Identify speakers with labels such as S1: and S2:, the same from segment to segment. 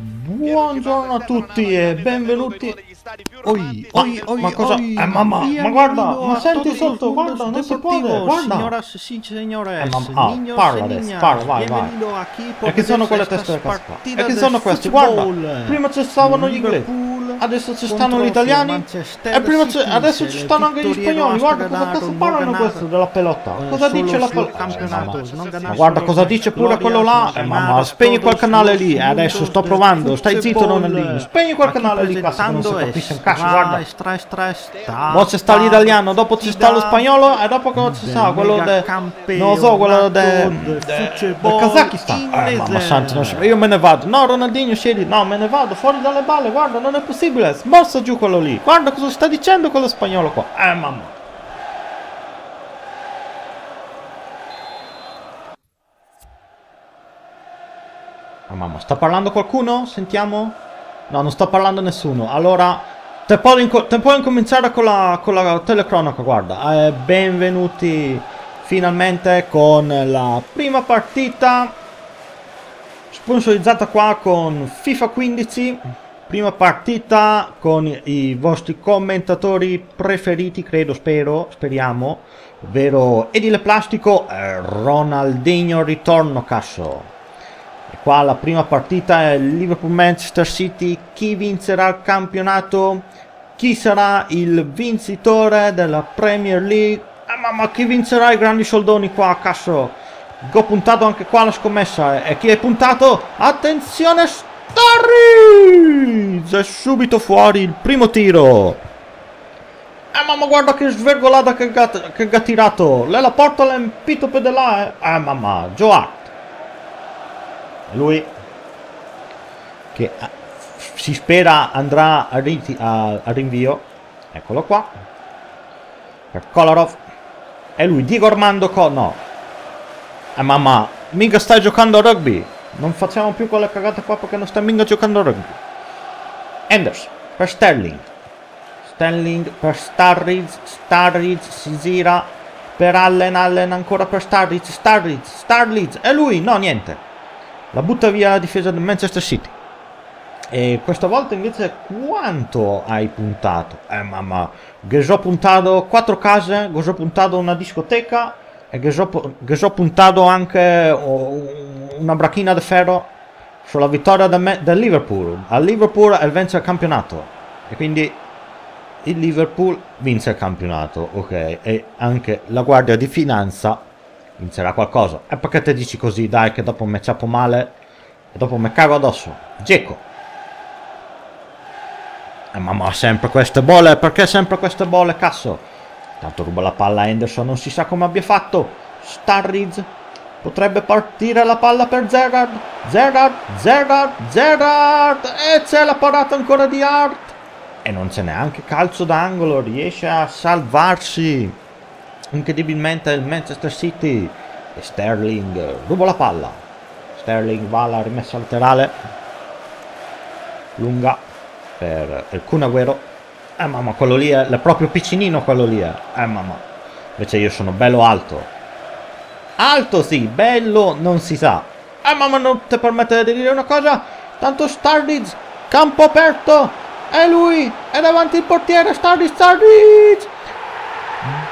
S1: Buongiorno a tutti e benvenuti. Oi, oi, oi, ma cosa? Eh, mamma, ma guarda, ma senti sotto, guarda, non si può, guarda.
S2: Signoras señores,
S1: Eh, mamma, ah,
S2: niños
S1: parla adesso, parla, vai, vai. E che sono quelle teste
S2: partidas
S1: E che
S2: de
S1: sono questi? Guarda, prima ci stavano gli inglesi,
S2: Liverpool
S1: adesso ci stanno gli italiani e prima adesso ci stanno anche gli spagnoli.
S2: no
S1: Guarda cosa cazzo
S2: no
S1: parlano questo della pelota.
S2: Eh,
S1: Cosa dice la pelota? Ma guarda cosa dice pure quello là. Eh, mamma, spegni quel canale lì. eh, Adesso sto provando. Stai zitto. Ronaldinho. Spegni quel canale lì, cazzo, che non si capisce un cazzo. Guarda. Mo ci sta l'italiano, dopo ci sta lo spagnolo e dopo cosa ci sta quello de... Non lo so, quello de...
S2: del
S1: Kazakistan. Eh, mamma santa, io me ne vado. No, Ronaldinho, scegli. No, me ne vado, fuori dalle balle, guarda, non è possibile. Smorza giù quello lì. Guarda cosa sta dicendo quello spagnolo qua. Eh, mamma. Ah, mamma, sta parlando qualcuno? Sentiamo? No, non sta parlando nessuno. Allora, te puoi, inco- te puoi incominciare con la, con la telecronaca, guarda. Eh, benvenuti finalmente con la prima partita sponsorizzata qua con FIFA 15. Prima partita con i vostri commentatori preferiti, credo, spero, speriamo, ovvero Edile Plastico e Ronaldinho Ritorno Casso. E qua la prima partita è Liverpool-Manchester City. Chi vincerà il campionato? Chi sarà il vincitore della Premier League? Ah, mamma, chi vincerà i grandi soldoni qua a caso? Ho puntato anche qua la scommessa. eh. E chi hai puntato? Attenzione, Starriz! È subito fuori il primo tiro. Eh mamma guarda che svergolata che ha che tirato. Lei la porta l'empito per là. Eh Eh, mamma. E lui che ah, si spera andrà a, a- a rinvio eccolo qua per Kolarov e lui Diego Armando Co no eh mamma mica stai giocando a rugby non facciamo più quelle cagate qua perché non stai mica giocando rugby. Enders per Sterling. Sterling per Starriz Starriz si gira per Allen Allen ancora per Starriz Starriz Starriz e lui? No niente. La butta via la difesa del Manchester City. E questa volta invece quanto hai puntato? Eh mamma, ho puntato quattro case, che ho puntato una discoteca e che ho, puntato anche una brachina di ferro sulla vittoria del, del Liverpool. Al Liverpool vince il campionato. E quindi il Liverpool vince il campionato, ok? E anche la Guardia di Finanza vincerà qualcosa. E perché te dici così, dai, che dopo mi ciappo male e dopo mi cago addosso? Geco. Eh, mamma, sempre queste bolle, perché sempre queste bolle, cazzo? Tanto ruba la palla Henderson, non si sa come abbia fatto. Starriz. Potrebbe partire la palla per Gerrard. Gerrard, Gerrard, Gerrard. E c'è la parata ancora di Hart. E non c'è neanche calcio d'angolo, riesce a salvarsi incredibilmente il Manchester City e Sterling ruba la palla Sterling va alla rimessa laterale lunga per il Kun Agüero eh mamma quello lì è, è proprio piccinino quello lì è. eh mamma invece io sono bello alto. Alto sì bello non si sa. Eh mamma non ti permette di dire una cosa? Tanto Stardiz campo aperto e lui è davanti il portiere Stardiz Stardiz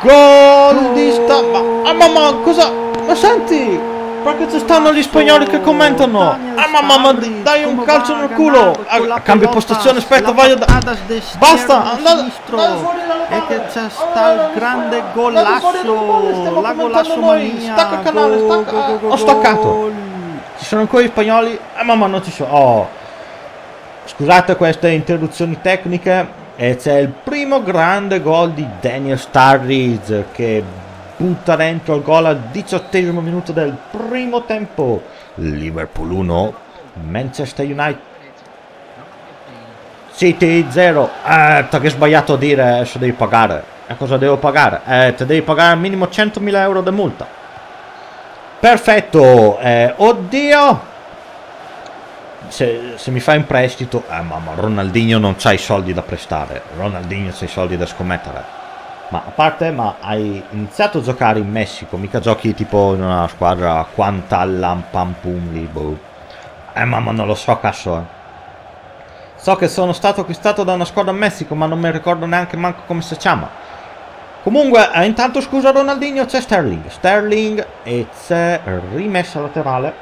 S1: Gol di sta... Ma, ah mamma, cosa... Ma senti, perché ci stanno gli spagnoli che commentano? Ah mamma, ma dai un calcio nel culo! Ah, cambio postazione, aspetta, voglio... Da... Basta, andate, fuori
S2: E che c'è
S1: Andate
S2: sta il grande golasso, la golasso mania.
S1: Stacca canale, stacca.
S2: Go,
S1: Ho staccato. Ci sono ancora gli spagnoli? Ah mamma, non ci sono... Oh. Scusate queste interruzioni tecniche. E c'è il primo grande gol di Daniel Starriz che butta dentro il gol al diciottesimo minuto del primo tempo. Liverpool 1, Manchester United City 0. Eh, che sbagliato a dire adesso devi pagare. E cosa devo pagare? Eh, te devi pagare al minimo 100.000 euro di multa. Perfetto. Eh, oddio. Se, se mi fai in prestito, eh mamma, Ronaldinho non c'ha i soldi da prestare. Ronaldinho c'ha i soldi da scommettere. Ma a parte, ma hai iniziato a giocare in Messico, mica giochi tipo in una squadra Quantallam Pam Pum lì, boh. Eh mamma, non lo so, cazzo, eh. So che sono stato acquistato da una squadra in Messico, ma non mi ricordo neanche manco come si chiama. Comunque, eh, intanto scusa Ronaldinho, c'è Sterling. Sterling e c'è rimessa laterale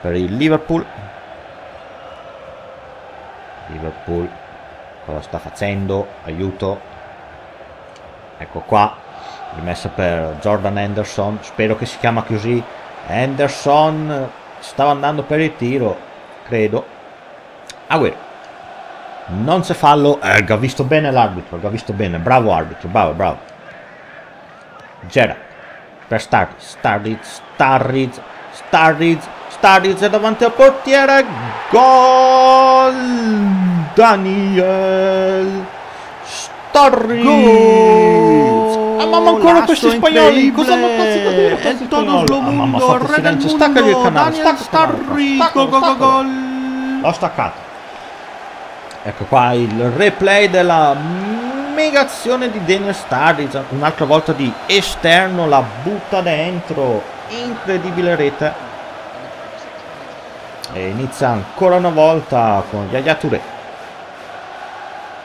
S1: per il Liverpool. Liverpool cosa sta facendo? Aiuto. Ecco qua, rimessa per Jordan Henderson. Spero che si chiama così. Henderson stava andando per il tiro, credo. Agüero. Non c'è fallo. Eh, ha visto bene l'arbitro, ha visto bene. Bravo arbitro, bravo, bravo. Gerard. Per Starriz, Starriz, Starriz, Starriz, Starriz è davanti al portiere. Gol! Daniel Starriz! Ah, mamma ancora questi spagnoli! Cosa hanno fatto silenzio, staccagli il canale,
S2: Daniel
S1: stacca il canale,
S2: go,
S1: staccalo.
S2: gol.
S1: L'ho staccato. Ecco qua il replay della mega azione di Daniel Sturridge. Un'altra volta di esterno, la butta dentro. Incredibile rete. E inizia ancora una volta con Yaya Touré.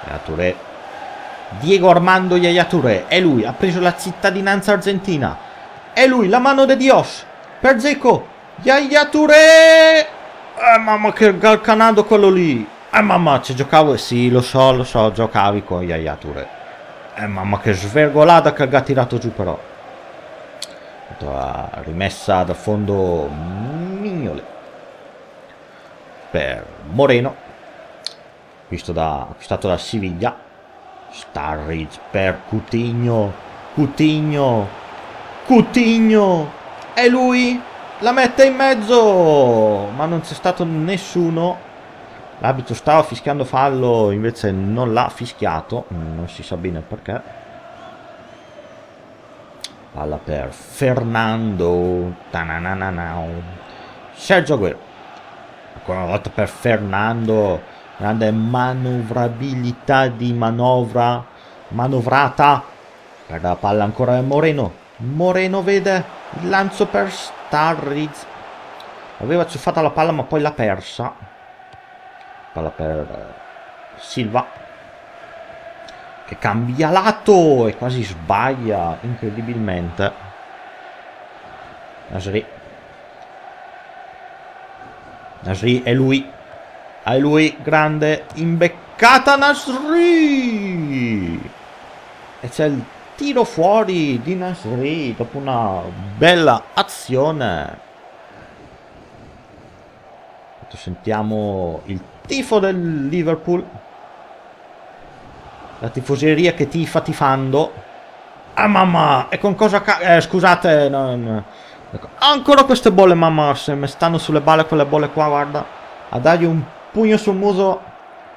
S1: Yaya Touré. Diego Armando Yaya Touré. È lui, ha preso la cittadinanza argentina. È lui, la mano de Dios. Per Zeco. Yaya Touré. Eh, mamma che galcanado quello lì. Eh mamma, ci giocavo, eh, sì, lo so, lo so, giocavi con Yaya Touré. Eh mamma che svergolata che ha tirato giù però. Rimessa da fondo Mignole. Per Moreno. Visto da, acquistato da Siviglia. Starridge per Coutinho. Coutinho. Coutinho. E lui la mette in mezzo. Ma non c'è stato nessuno. L'arbitro stava fischiando fallo, invece non l'ha fischiato, non si sa bene perché. Palla per Fernando. Tananananau. Sergio Aguero. Ancora una volta per Fernando. Grande manovrabilità di manovra. Manovrata. Per la palla ancora Moreno. Moreno vede il lancio per Starriz. Aveva ciuffata la palla ma poi l'ha persa palla per Silva che cambia lato e quasi sbaglia incredibilmente Nasri Nasri è lui è lui grande imbeccata Nasri! E c'è il tiro fuori di Nasri dopo una bella azione. Sentiamo il tifo del Liverpool. La tifoseria che tifa tifando. Ah mamma e con cosa eh, scusate non... ecco. ancora queste bolle mamma se mi stanno sulle balle quelle bolle qua guarda. A dargli un pugno sul muso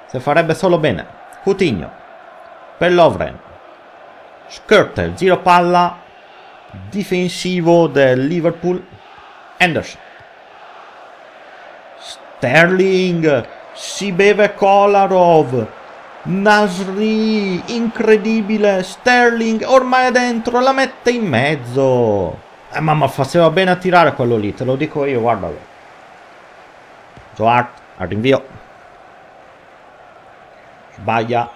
S1: se farebbe solo bene. Coutinho. Per Lovren. Skirtel giro palla. Difensivo del Liverpool. Anderson. Sterling. Si beve Kolarov. Nasri. Incredibile. Sterling ormai è dentro la mette in mezzo. Eh mamma faceva bene a tirare quello lì te lo dico io guardalo. Joart al rinvio sbaglia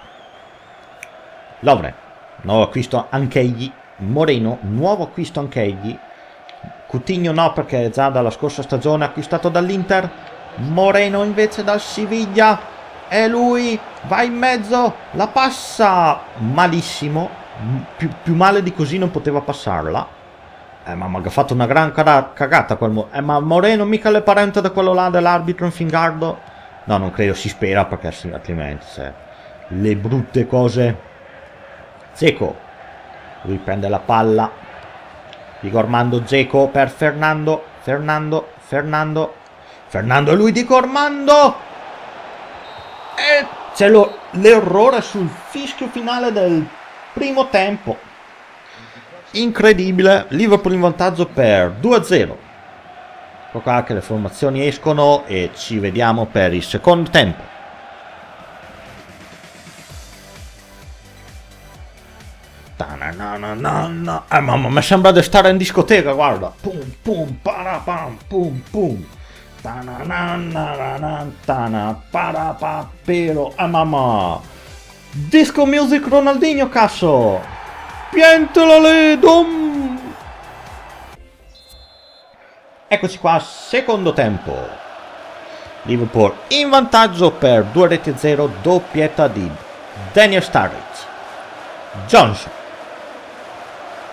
S1: Lovren nuovo acquisto anche egli. Moreno nuovo acquisto anche egli. Coutinho no perché già dalla scorsa stagione acquistato dall'Inter. Moreno invece dal Siviglia. E lui va in mezzo la passa. Malissimo. Più, più male di così non poteva passarla. Eh che ha fatto una gran cagata quel Mo- eh ma Moreno mica le parente da quello là dell'arbitro in Fingardo? No non credo si spera perché altrimenti se le brutte cose. Zeco lui prende la palla. Dico Armando Zeco per Fernando Fernando Fernando. Fernando lui di Cormando e c'è l'errore sul fischio finale del primo tempo. Incredibile Liverpool in vantaggio per 2-0 ecco qua che le formazioni escono e ci vediamo per il secondo tempo Ta-na-na-na-na-na. Eh mamma mi sembra di stare in discoteca guarda pum pum parapam pum pum Tananana, parapapero, ah mamma. Disco Music Ronaldinho, cazzo. Piantala lì, dum. Eccoci qua, secondo tempo. Liverpool in vantaggio per 2 reti a 0, doppietta di Daniel Sturridge. Johnson.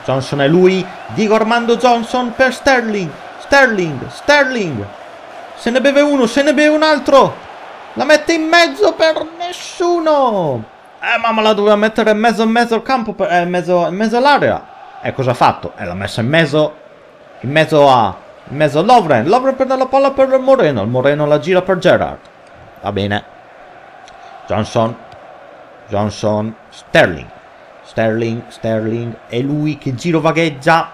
S1: Johnson è lui, Diego Armando Johnson per Sterling. Sterling, Sterling. Se ne beve uno, se ne beve un altro. La mette in mezzo per nessuno. Eh, mamma la doveva mettere in mezzo in mezzo al campo, per, eh, in, mezzo, mezzo all'area. E cosa ha fatto? Eh, l'ha messa in mezzo, in mezzo a in mezzo a Lovren. Lovren prende la palla per Moreno. Il Moreno la gira per Gerrard. Va bene. Johnson. Johnson. Sterling. Sterling. Sterling. E lui che giro vagheggia.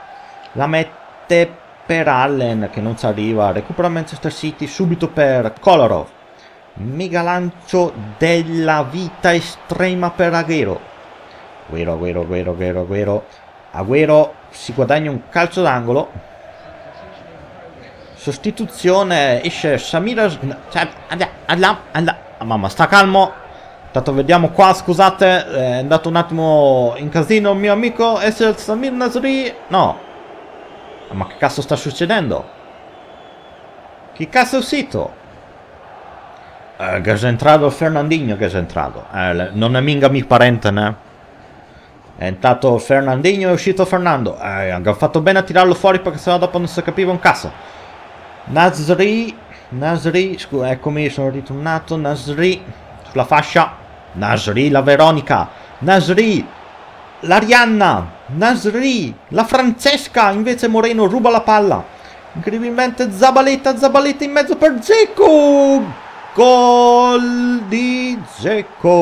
S1: La mette per Allen che non ci arriva. Recupera Manchester City subito per Kolarov. Mega lancio della vita estrema per Aguero. Aguero, Aguero, Aguero, Aguero, Aguero. Aguero si guadagna un calcio d'angolo Sostituzione esce Samira cioè, alla, alla, mamma sta calmo Tanto vediamo qua scusate È andato un attimo in casino il mio amico Esce Samir Nasri. No. Ma che cazzo sta succedendo? Che cazzo è uscito? Eh, Che è entrato Fernandinho che è entrato. Eh, Non è minga mio parente né? È entrato Fernandinho è uscito Fernando. Eh, hanno fatto bene a tirarlo fuori perché sennò dopo non si capiva un cazzo. Nasri, Nasri, scusa, eccomi, sono ritornato, Nasri, sulla fascia, Nasri, la Veronica, Nasri, l'Arianna, Nasri, la Francesca, invece Moreno ruba la palla, incredibilmente Zabaleta, Zabaleta in mezzo per Zecco, gol di Zecco,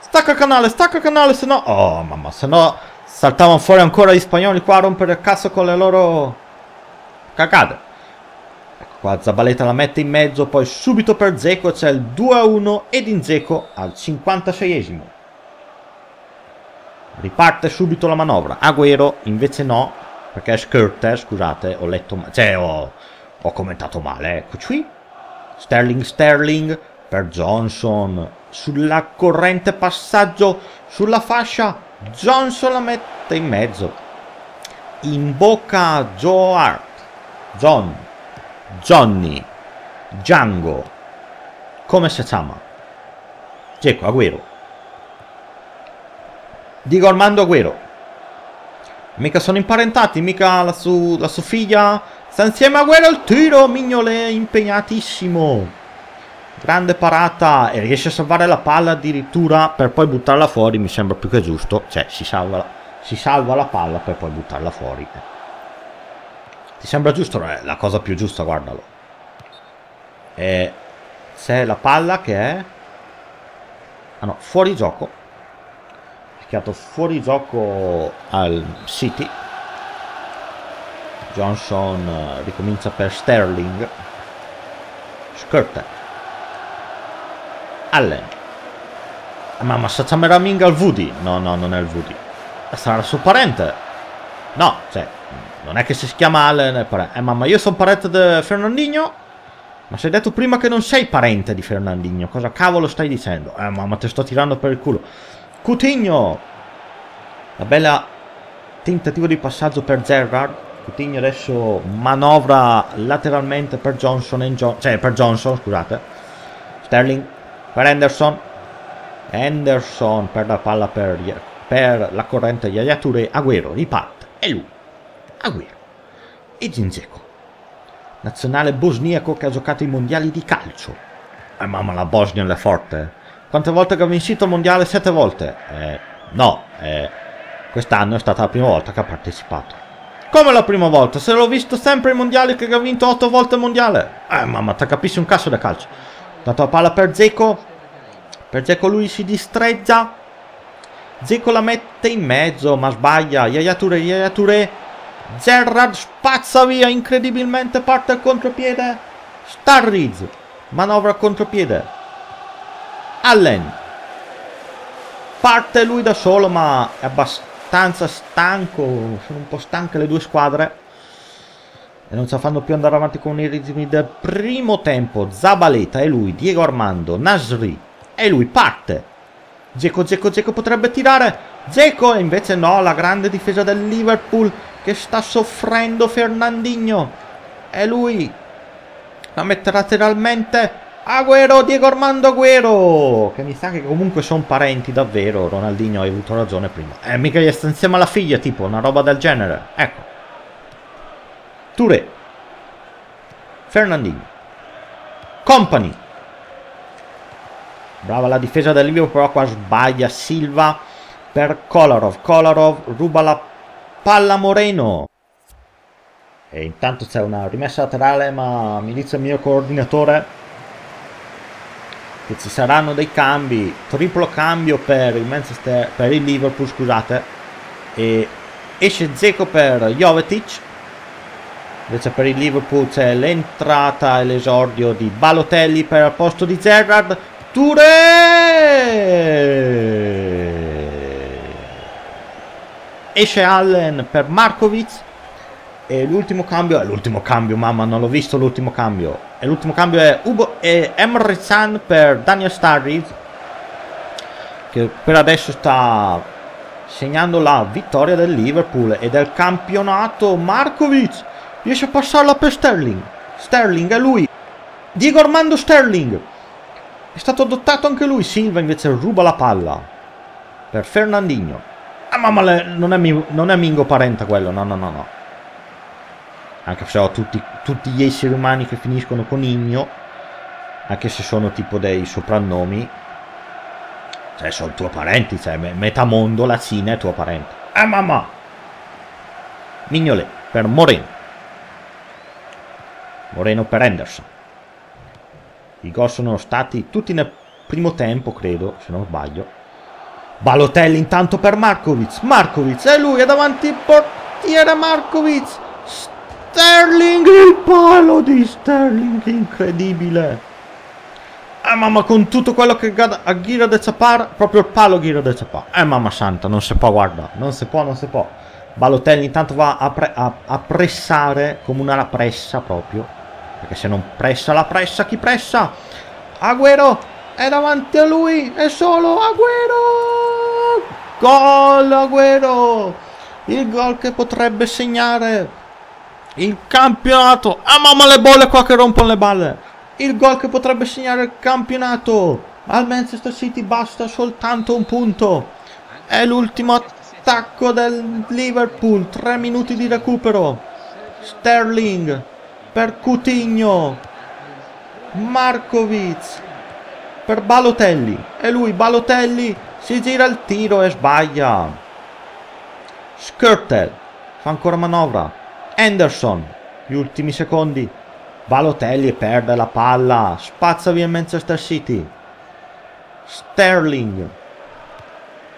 S1: stacca canale, stacca canale, se no, oh mamma, se no saltavano fuori ancora gli spagnoli qua a rompere il cazzo con le loro cagate. Qua Zabaleta la mette in mezzo, poi subito per Zeco c'è il 2-1 ed in Zeco al 56esimo. Riparte subito la manovra. Agüero invece no, perché è Skirter, scusate, ho letto cioè ho, ho commentato male, eccoci qui. Sterling Sterling per Johnson sulla corrente passaggio sulla fascia Johnson la mette in mezzo in bocca Joe Hart John, Johnny, Django, come si chiama? Geco, Agüero. Dico Armando Agüero. Mica sono imparentati, mica la, su, la sua figlia sta insieme a Agüero il tiro, mignole, impegnatissimo. Grande parata e riesce a salvare la palla addirittura per poi buttarla fuori, mi sembra più che giusto. Cioè, si salva, si salva la palla per poi buttarla fuori. Ti sembra giusto? È la cosa più giusta, guardalo. E c'è la palla che è... Ah no, fuori gioco. Picchiato fuori gioco al City. Johnson eh, ricomincia per Sterling. Skirter. Allen. Ah, mamma, Sachamera Minga al Woody. No, no, non è il Woody. Sarà il suo parente. No, cioè, non è che si chiama Allen Eh mamma io sono parente di Fernandinho Ma sei detto prima che non sei parente di Fernandinho Cosa cavolo stai dicendo? Eh mamma te sto tirando per il culo. Coutinho La bella tentativo di passaggio per Gerrard. Coutinho adesso manovra lateralmente per Johnson e jo Cioè per Johnson scusate. Sterling per Henderson. Henderson per la palla per, per la corrente Yaya Touré. Agüero riparte. E lui Aguero e Ginzeco, nazionale bosniaco che ha giocato i mondiali di calcio. Eh mamma la Bosnia è forte. Quante volte che ha vincito il mondiale? Sette volte. Eh, no, eh, quest'anno è stata la prima volta che ha partecipato. Come la prima volta? Se l'ho visto sempre ai mondiali che ha vinto otto volte il mondiale. Eh mamma, ti capisci un cazzo da calcio. Dato la palla per Zeco. Per Zeco lui si distreggia. Zeco la mette in mezzo, ma sbaglia. Yaya Touré, Yaya Gerrard spazza via incredibilmente, parte al contropiede. Starriz, manovra al contropiede. Allen. Parte lui da solo, ma è abbastanza stanco. Sono un po' stanche le due squadre. e non la fanno più andare avanti con i ritmi del primo tempo. Zabaleta e lui, Diego Armando, Nasri e lui parte. Geco, Geco, Geco potrebbe tirare. Geco e invece no, la grande difesa del Liverpool che sta soffrendo Fernandinho. E lui la mette lateralmente. Agüero, Diego Armando Agüero. Che mi sa che comunque sono parenti davvero. Ronaldinho hai avuto ragione prima. Eh, mica gli sta insieme alla figlia, tipo, una roba del genere. Ecco. Touré. Fernandinho. Company. Brava la difesa del Liverpool, però qua sbaglia Silva per Kolarov. Kolarov ruba la palla Moreno. E intanto c'è una rimessa laterale, ma mi dice il mio coordinatore che ci saranno dei cambi. Triplo cambio per il Manchester, per il Liverpool, scusate. E esce Zeko per Jovetic. Invece per il Liverpool c'è l'entrata e l'esordio di Balotelli per il posto di Gerrard. Touré! Esce Allen per Markovic. E l'ultimo cambio, è l'ultimo cambio, mamma, non l'ho visto l'ultimo cambio. E l'ultimo cambio è Ugo e Emre San per Daniel Sturridge. Che per adesso sta segnando la vittoria del Liverpool e del campionato. Markovic riesce a passarla per Sterling. Sterling è lui. Diego Armando Sterling. È stato adottato anche lui. Silva invece ruba la palla. Per Fernandinho. Ah mamma, non è, non è Mingo Parenta quello. No, no, no, no. Anche se ho tutti, tutti gli esseri umani che finiscono con Igno. Anche se sono tipo dei soprannomi. Cioè, sono tuoi parenti. Cioè, metà mondo, la Cina è tuo parente. Ah mamma. Mignolet per Moreno. Moreno per Henderson. I gol sono stati tutti nel primo tempo, credo, se non sbaglio. Balotelli intanto per Markovic. Markovic, è lui, è davanti il portiere Markovic. Sterling, il palo di Sterling, incredibile. Eh mamma, con tutto quello che a Gira de Zapar, proprio il palo Gira de Zapar. Eh mamma santa, non si può guardare, non si può, non si può. Balotelli intanto va a, a, a pressare come una pressa proprio perché se non pressa la pressa, chi pressa? Agüero è davanti a lui, è solo Agüero! Gol Agüero! Il gol che potrebbe segnare il campionato. Ah mamma le bolle qua che rompono le balle. Il gol che potrebbe segnare il campionato. Al Manchester City basta soltanto un punto. È l'ultimo attacco del Liverpool. Tre minuti di recupero. Sterling per Coutinho Markovic per Balotelli. E lui Balotelli si gira il tiro e sbaglia. Skirtel fa ancora manovra. Anderson gli ultimi secondi. Balotelli perde la palla spazza via Manchester City. Sterling.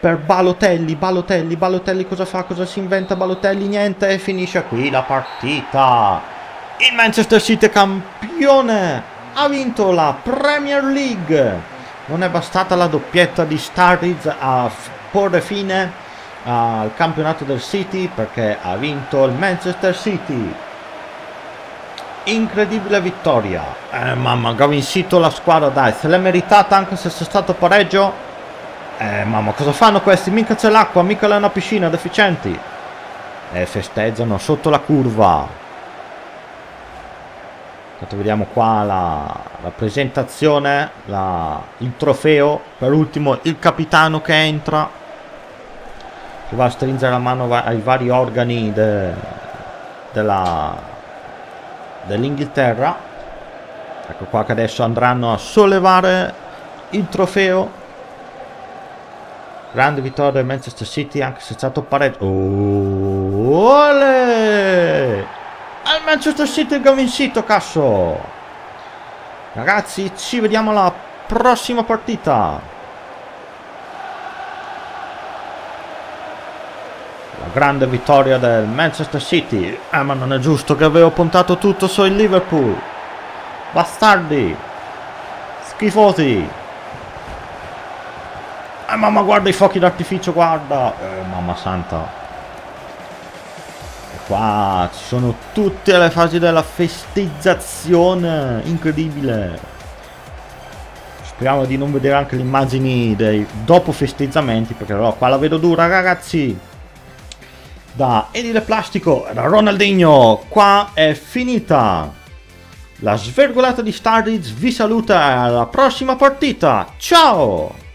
S1: Per Balotelli, Balotelli, Balotelli cosa fa? Cosa si inventa Balotelli? Niente e finisce qui la partita. Il Manchester City è campione! Ha vinto la Premier League! Non è bastata la doppietta di Sturridge a porre fine al campionato del City perché ha vinto il Manchester City. Incredibile vittoria. Eh mamma, ha vincito la squadra, dai, se l'è meritata anche se c'è stato pareggio. Eh mamma, cosa fanno questi? Mica c'è l'acqua, mica è una piscina, deficienti. E festeggiano sotto la curva. Intanto vediamo qua la, la presentazione, la, il trofeo, per ultimo il capitano che entra, che va a stringere la mano ai vari organi de, dell'Inghilterra. Ecco qua che adesso andranno a sollevare il trofeo. Grande vittoria del Manchester City anche se è stato pareggio. Oh! Al Manchester City ha vincito cazzo. Ragazzi ci vediamo alla prossima partita. La grande vittoria del Manchester City. Eh ma non è giusto che avevo puntato tutto sul Liverpool. Bastardi. Schifosi. Eh mamma guarda i fuochi d'artificio guarda. Eh mamma santa qua ci sono tutte le fasi della festeggiazione. Incredibile. Speriamo di non vedere anche le immagini dei dopo festeggiamenti, perché allora qua la vedo dura, ragazzi. Da Edile Plastico, da Ronaldinho, qua è finita. La svergolata di Stardust vi saluta alla prossima partita. Ciao!